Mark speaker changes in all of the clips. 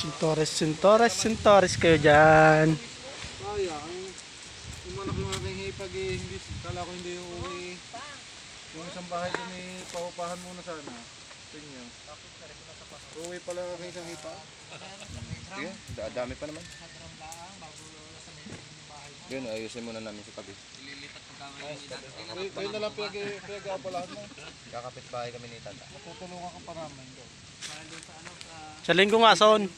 Speaker 1: Sintores, sintores, sintores kayo dyan.
Speaker 2: Kaya, ang umanak yung aking hipag eh, hindi, kala ko hindi yung uwi. Yung isang bahay doon eh, paupahan muna sana. Tingnan. Uwi pala ang isang hipa.
Speaker 3: Sige, da- dami pa naman. Yun, ayusin muna namin sa tabi.
Speaker 2: Kayo, kayo na lang pinag- pinag-aabalahan mo.
Speaker 3: Kakapit bahay kami ni Tata.
Speaker 2: Tutulungan ka pa namin doon.
Speaker 1: Sa linggo nga, son.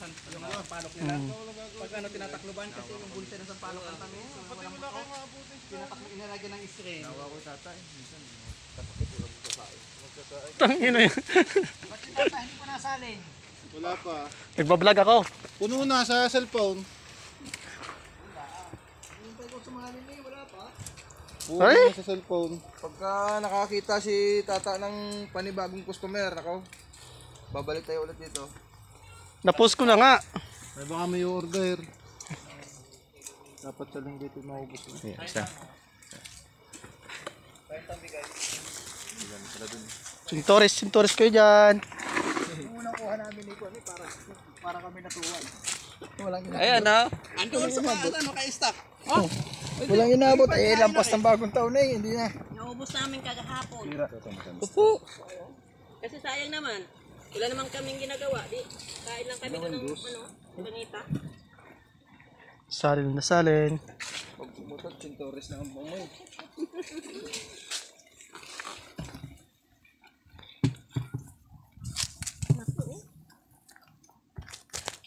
Speaker 4: Pag ano tinatakloban kasi yung bulsa ng sampalok ang kami. Pati wala kayo maabuti. Tinataklo inalagyan ng string.
Speaker 2: Nawa ko tata eh. Minsan,
Speaker 1: Tangina yan.
Speaker 4: Ba't yung tata hindi ko nasalin?
Speaker 2: Wala pa.
Speaker 1: Nagbablog ako.
Speaker 2: Puno na sa cellphone.
Speaker 4: Hintay ko sumalin eh, wala pa.
Speaker 2: Puno na sa cellphone. Pagka nakakita si tata ng panibagong customer, ako, babalik tayo ulit dito.
Speaker 1: Napost ko na nga.
Speaker 2: May baka may order. Dapat sa linggo ito maubos na.
Speaker 3: Yeah, isa.
Speaker 1: Sintores, sintores kayo dyan.
Speaker 4: Yung unang kuha namin ni eh, para, para kami natuwan. Walang inabot.
Speaker 3: Ayan na.
Speaker 4: Andun sa mga ano, naka-stock.
Speaker 5: Walang inabot. Eh, lampas ng bagong taon na eh. Hindi na.
Speaker 6: Naubos namin kagahapon.
Speaker 3: Upo.
Speaker 6: Kasi sayang naman. Wala naman kaming ginagawa. Di, kain lang kami doon ng ano, bangita.
Speaker 1: Salin na salin.
Speaker 2: Pag pumutot, sintores na ang bumoy.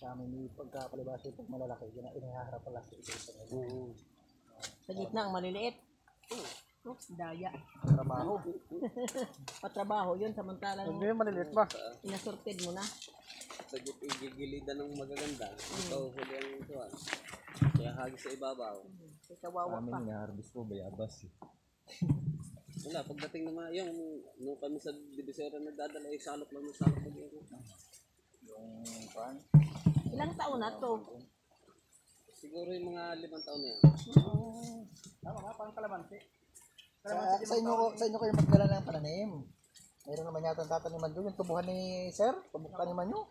Speaker 5: Sa amin, yung pagkapalibasa pag malalaki, yun ang inaharap pala sa isa sa
Speaker 6: Sa gitna ang maliliit. Oh, daya.
Speaker 5: trabaho.
Speaker 6: Patrabaho yun samantalang
Speaker 1: Hindi, maliliit ba?
Speaker 6: inasorted mo na.
Speaker 7: sa gigilidan ng magaganda, ikaw huli ang tuwan. Kaya hagis sa ibabaw.
Speaker 6: Kasi kawawa pa.
Speaker 3: na-harvest po, bayabas.
Speaker 7: Wala, pagdating naman, yung nung kami sa divisora nagdadala, eh, salok lang ng salok lang yun.
Speaker 6: Ilang taon na to?
Speaker 7: Siguro yung mga limang taon na yan.
Speaker 5: Tama nga, pang kalamansi. Sa, sa, inyo, ko- sa inyo kayo magdala ng pananim. Meron naman yata ang tataniman doon. Yung tubuhan ni Sir, tubuk taniman nyo.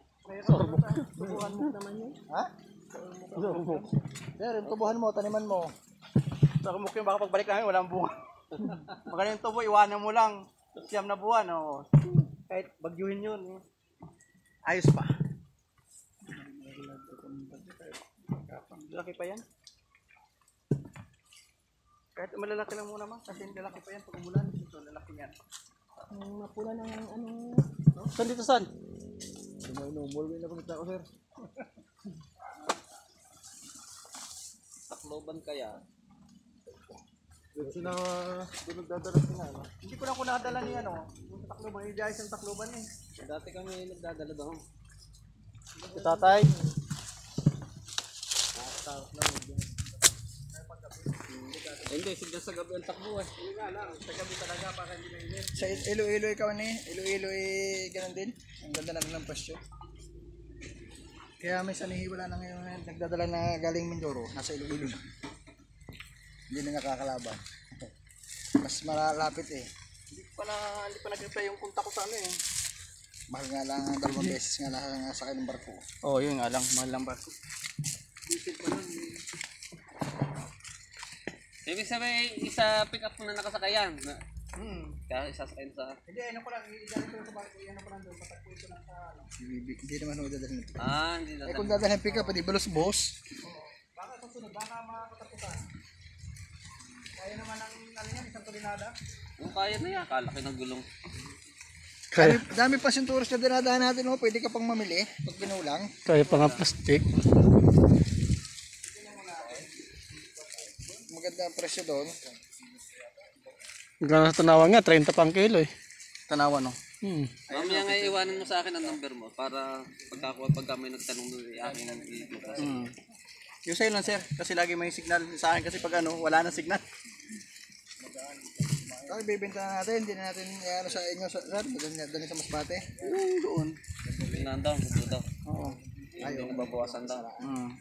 Speaker 6: Bubuhan mo naman yun.
Speaker 5: Ha? Sir, yung tubuhan mo, taniman mo.
Speaker 4: Sa kumuk yung baka pagbalik namin, walang bunga. Magaling tubo, iwanan mo lang. Siyam na buwan, oh. Kahit bagyuhin yun. eh. Ayos pa. Laki pa yan. Kahit malalaki lang muna ma, kasi lalaki pa yan pag umulan. Ito, lalaki yan.
Speaker 6: Yung mapula ng ano,
Speaker 1: Saan dito, saan?
Speaker 2: Umulwi na kumita ko, sir.
Speaker 7: Takloban kaya,
Speaker 2: sila, doon nagdadala sila, no?
Speaker 4: Hindi ko lang kung nadala ni ano, yung sa Tacloban, yung Jais ang Tacloban eh.
Speaker 7: dati kami nagdadala doon.
Speaker 1: Si tatay.
Speaker 7: Eh, hindi, sigla sa gabi ang takbo eh.
Speaker 5: Sa Il- Iloilo ikaw ni, Iloilo eh, ganun din. Ang ganda namin ng pasyo. Kaya may sanihi wala na ngayon eh, nagdadala na galing Mindoro, nasa Iloilo na. Hindi na nakakalaban. Mas malapit eh.
Speaker 4: Hindi pa na, hindi pa nag-reply yung punta ko sa ano eh.
Speaker 5: Mahal nga lang ang dalawang beses nga lang sa ng barko.
Speaker 4: Oo, oh, yun nga lang, mahal lang ba?
Speaker 7: Ibig sabihin, isa pick up mo na nakasakayan. Na,
Speaker 4: Hmm.
Speaker 7: kaya isasakayin sa...
Speaker 4: Hindi, ano ko lang, ilalagay ko lang sa barko, ano ko lang doon, patakbo ko lang sa.
Speaker 5: Hindi, hindi naman ako dadalhin.
Speaker 7: Ah, hindi
Speaker 5: Eh
Speaker 7: dadala.
Speaker 5: kung dadalhin pick up, pwede balos boss.
Speaker 4: Baka susunod, baka makakatapusan. Kaya naman ang ano yan, isang tulinada.
Speaker 7: Kung kaya na yan, kalaki ng gulong.
Speaker 5: Dami, dami pa yung tourist na dinadaan natin, oh. pwede ka pang mamili pag binulang.
Speaker 1: Kaya pa nga plastic.
Speaker 5: Ang presyo doon.
Speaker 1: Hanggang sa tanawan nga, 30 pang kilo eh.
Speaker 4: Tanawa no?
Speaker 1: Hmm.
Speaker 7: Mamaya nga iwanan mo sa akin ang number mo para pagka, pagka may nagtanong mo i aking i-bukas.
Speaker 4: Hmm. Yung sa'yo lang sir, kasi lagi may signal sa akin kasi pag ano, wala na signal.
Speaker 5: Kaya bibenta na natin, hindi na natin eh, ano sa inyo, sa, sir, dalhin sa Masbate.
Speaker 4: Yung doon.
Speaker 7: Tingnan daw, ito daw.
Speaker 4: Oo.
Speaker 7: Na babawasan daw.
Speaker 4: Hmm.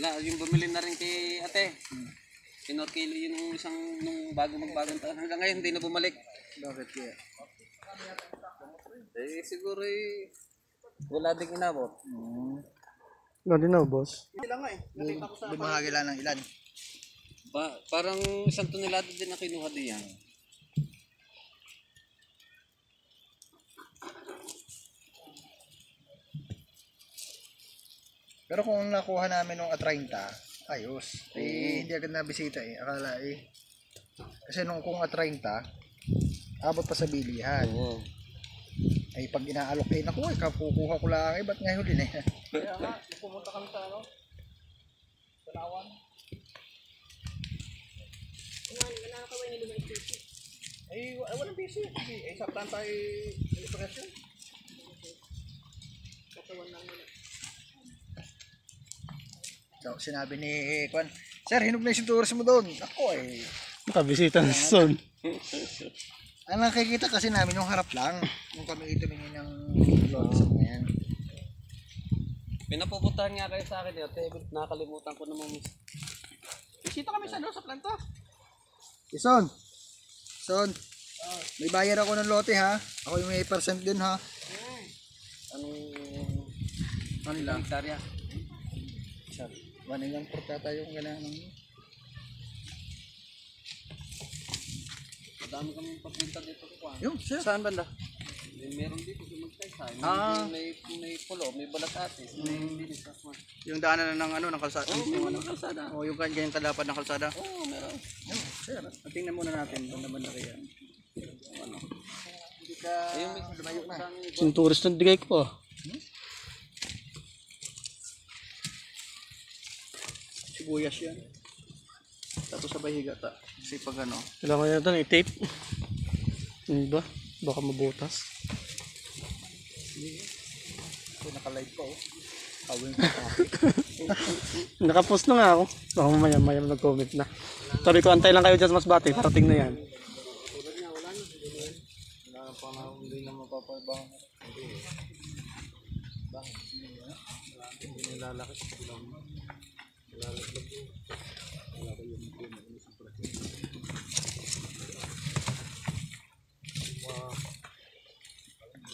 Speaker 7: La, yung bumili na rin kay ate. Kinorkilo yun yung isang nung bago magbagong taon. Hanggang ngayon hindi na bumalik.
Speaker 5: Bakit kaya?
Speaker 7: Eh, siguro eh, wala ding inabot.
Speaker 1: Wala din na, boss.
Speaker 5: Bumahagi lang ng ilan.
Speaker 7: Ba, parang isang tonelada din na kinuha diyan.
Speaker 5: Pero kung nakuha namin nung A30, ayos. Eh, hindi agad nabisita eh. Akala eh. Kasi nung kung A30, abot pa sa bilihan.
Speaker 7: Oo.
Speaker 5: Ay pag inaalok eh, naku eh, kakukuha ko lang eh, ba't ngayon din eh.
Speaker 4: Kaya nga, pumunta kami sa ano, Palawan. Ay, wa- walang busy. Sige, eh, sa planta ay ay operasyon.
Speaker 5: So, sinabi ni Kwan, Sir, hinog na yung tourist mo doon. Ako eh.
Speaker 1: Nakabisita na si Son.
Speaker 5: Ang nakikita kasi namin yung harap lang. Nung kami tumingin ng sa mga yan.
Speaker 7: Pinapupuntahan nga kayo sa akin eh. Pero nakalimutan ko naman.
Speaker 4: Bisita kami sa ano, sa planta.
Speaker 5: Ison! Son! May bayar ako ng lote ha. Ako yung may percent din ha.
Speaker 7: Anong...
Speaker 5: Ano lang?
Speaker 7: Hektarya?
Speaker 5: One ilang portata yung kailangan ng
Speaker 7: Madami kami papunta dito ko. ah.
Speaker 5: Yung, sir.
Speaker 4: Saan banda?
Speaker 7: May meron dito sa magkaysa. May,
Speaker 4: Ah.
Speaker 7: may, may pulo, may balatatis, may hindi sa
Speaker 4: Yung daanan na ng ano, ng kalsada.
Speaker 7: Oo, may mga kalsada.
Speaker 4: O yung ganyan kalapad ng kalsada.
Speaker 7: Oo, meron.
Speaker 4: Sir, tingnan muna natin. Banda-banda kaya.
Speaker 7: Ayun, may lumayo na.
Speaker 1: Yung tourist na digay ko ah.
Speaker 4: Sibuyas yan. Tapos sabay higata. Kasi pag ano,
Speaker 1: Kailangan nyo na i-tape. Hindi ba? Baka mabutas.
Speaker 5: Naka-live pa oh. Kawin
Speaker 1: Nakapost na nga ako. Baka mamaya maya nag-comment na. Sabi ko, antay lang kayo dyan sa mas bati. Parating na yan.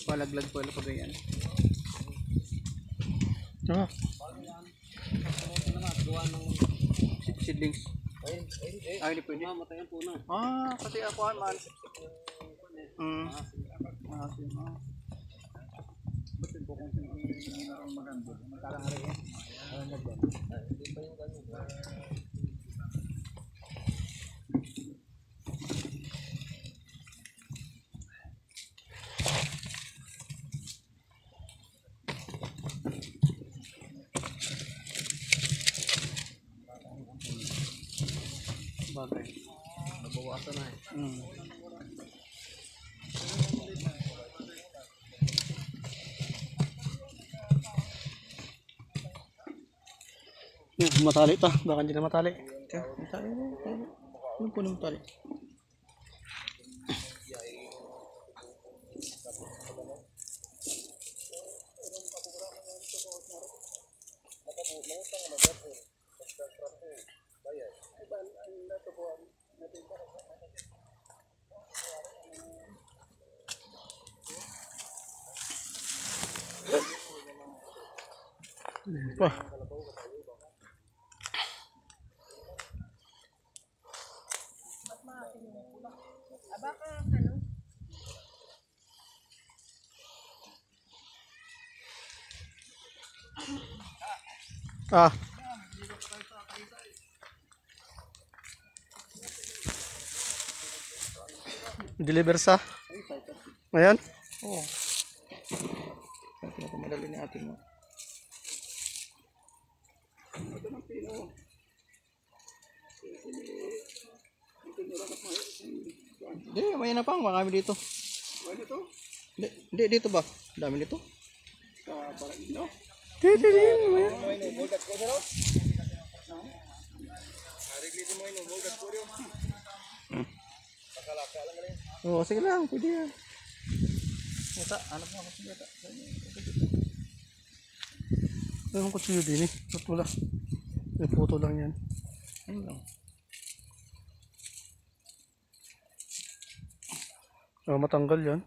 Speaker 4: Palaglag po pag ganyan.
Speaker 1: Ah,
Speaker 4: Seed- Seedlings. Ay, hindi pwede.
Speaker 7: Mamatay ang puno.
Speaker 4: Ah, kasi ako ay mahal. Mm. Maasim, ah. Bagay.
Speaker 7: Nabawasan na eh.
Speaker 4: Mm.
Speaker 1: Yun, matali pa. Baka hindi na matali.
Speaker 4: Tiyo, ang tali mo. Ano po ng tali?
Speaker 1: Pa. Ah. Deliver sa? Ayan?
Speaker 4: Oo. Ang pinakamadali ni ate mo. Hindi, may na pang marami dito. dito? Hindi, hindi dito ba? Dami dito.
Speaker 1: Di, di, di. Ayan.
Speaker 4: Oo, sige lang, pwede yan. Ito, ano mo sige.
Speaker 1: Anong kutsilyo din eh? Wala? May photo lang yan.
Speaker 4: Ano lang.
Speaker 1: Oh, matanggal yan.